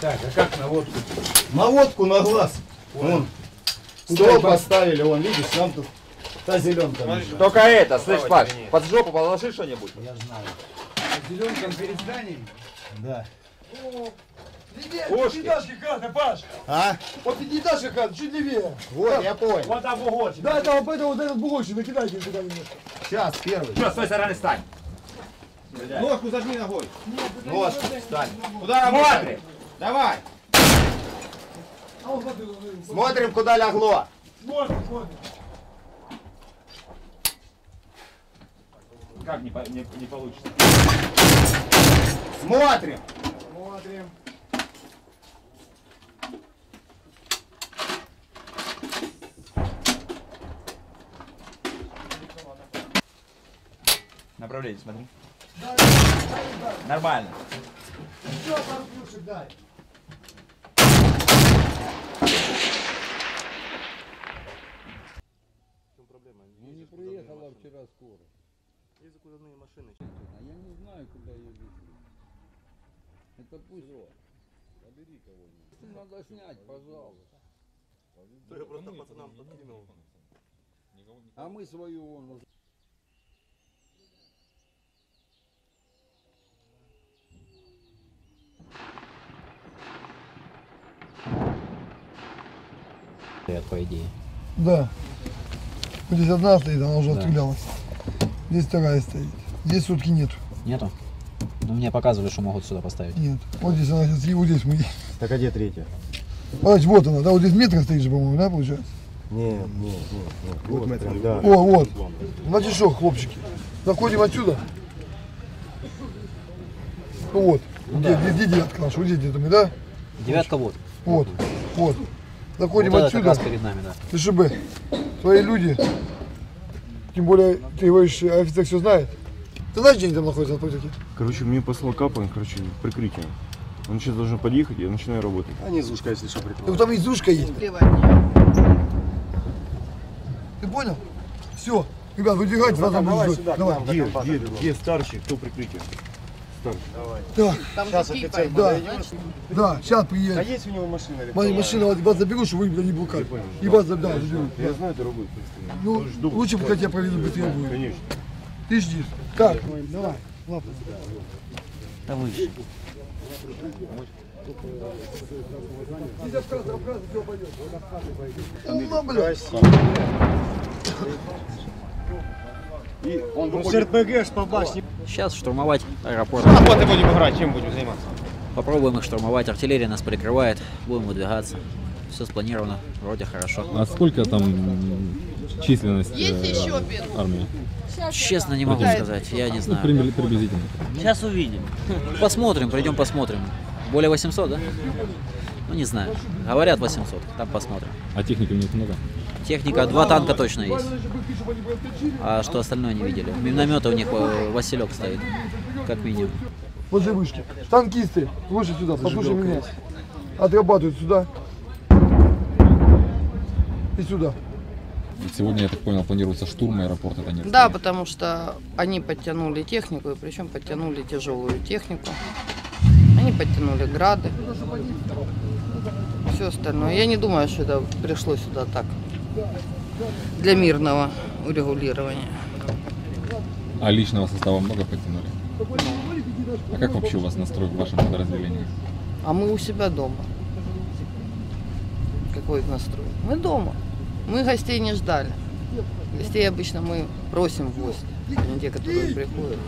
Так, а как на водку? Наводку на глаз. Вон. Стол поставили, вон, видишь, там тут та зеленка. лежит. Только это, слышь, Паш, под жопу положи что-нибудь. Я знаю. Зеленком перед зданием? Да. Пушки. Пятиэтажки карта, Паш! А? Вот пятиэтажка карта, чуть левее. Вот, я понял. Вот там бугорчик. Да, это вот это вот этот бугорчик, накидайте сюда немножко. Сейчас, первый. Что, с той стороны стань. Ножку зажми ногой. Ножку встань. Куда Смотри. Давай. Смотрим, куда лягло. смотри, смотри. Как не, не, не получится? Смотрим. Смотрим. Направление смотри. Нормально. Еще пару плюшек дай. Ну не приехала вчера скоро. Есть закуданные машины. А я не знаю, куда ее везли. Это пусть. Побери кого-нибудь. Надо снять, пожалуйста. Я просто пацанам подкинул. А мы свою вон уже. По идее. Да. Вот здесь одна стоит, она уже отстрелялась. Здесь вторая стоит. Здесь сутки нет. Нету? Ну, мне показывали, что могут сюда поставить. Нет. Вот здесь она сейчас, и вот здесь мы. Так а где третья? Подожди, вот она, да, вот здесь метр стоит же, по-моему, да, получается? Нет, нет, нет, нет. Вот метром, да. О, вот. Значит что, хлопчики, заходим отсюда. Ну вот, где, где, где девятка наша, вот здесь где-то мы, да? Девятка вот. Вот, вот. Заходим вот отсюда. перед нами, да. ТШБ, твои люди, тем более, ты говоришь, офицер все знает. Ты знаешь, где они там находятся на политике? Короче, мне послал Каплан, короче, прикрытие. Он сейчас должен подъехать, я начинаю работать. А низушка, если что, прикрыл. Так там изушка есть. Ты понял? Все. Ребят, выдвигайте, надо давай сюда, Давай. Где, где, где старший, кто прикрытие? Старший. Да, Сейчас офицер Да. да, сейчас А приедет. есть у него машина? или Моя машина, вот, вас заберу, чтобы вы не блокали. И вас да, заберу. Я знаю дорогу, собственно. Ну, Жду. лучше бы хотя проведу быстрее будет. Конечно. Ты ждишь. Так, давай, лапу. Да выше. Здесь обкрасы, обкрасы, все пойдет. Умно, блядь. Ну, с РПГ ж по башне. Сейчас штурмовать аэропорт. Вот и будем играть, чем будем заниматься? Попробуем их штурмовать. Артиллерия нас прикрывает. Будем выдвигаться. Все спланировано. Вроде хорошо. А сколько там численность э, армии? Честно не могу сказать. Я не Ну, знаю. пример- приблизительно. Сейчас увидим. Посмотрим, придем посмотрим. Более 800, да? Ну, не знаю. Говорят 800. Там посмотрим. А техники у них много? Техника, два танка точно есть. А что остальное не видели? Минометы у них э, Василек стоит. Как минимум. Возле вышки. Танкисты, слушай сюда, послушай меня. Отрабатывают сюда. И сюда. Сегодня, я так понял, планируется штурм аэропорта Донецка. Да, потому что они подтянули технику, и причем подтянули тяжелую технику. Они подтянули грады, все остальное. Я не думаю, что это пришло сюда так для мирного урегулирования. А личного состава много потянули? А как вообще у вас настрой в вашем подразделении? А мы у себя дома. Какой настрой? Мы дома. Мы гостей не ждали. Гостей обычно мы просим в гости, а не те, которые приходят.